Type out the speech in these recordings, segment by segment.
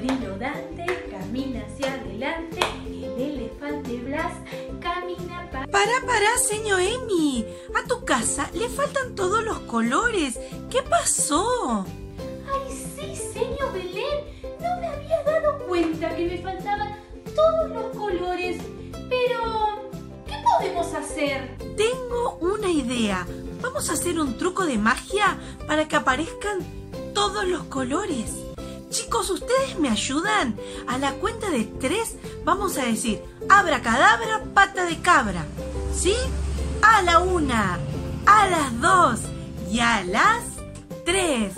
cocodrilo Dante camina hacia adelante, el elefante Blas camina para... Para, para, señor Emi. A tu casa le faltan todos los colores. ¿Qué pasó? ¡Ay, sí, señor Belén! No me había dado cuenta que me faltaban todos los colores. Pero, ¿qué podemos hacer? Tengo una idea. Vamos a hacer un truco de magia para que aparezcan todos los colores. Chicos, ¿ustedes me ayudan? A la cuenta de tres vamos a decir abracadabra, pata de cabra. ¿Sí? A la una, a las dos y a las tres.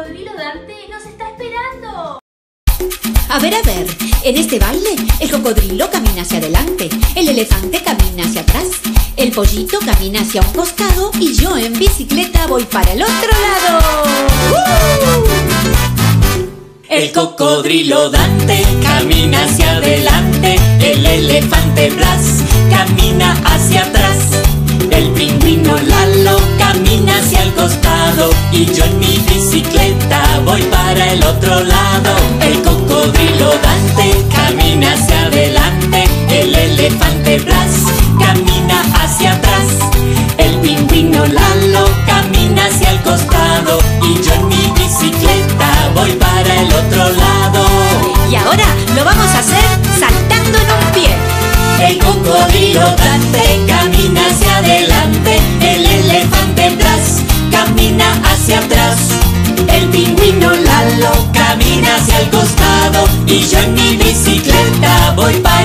Cocodrilo Dante nos está esperando. A ver, a ver, en este baile el cocodrilo camina hacia adelante, el elefante camina hacia atrás, el pollito camina hacia un costado y yo en bicicleta voy para el otro lado. El cocodrilo Dante camina hacia adelante, el elefante Blas camina hacia atrás, el otro lado. El cocodrilo Dante y yo en mi bicicleta voy para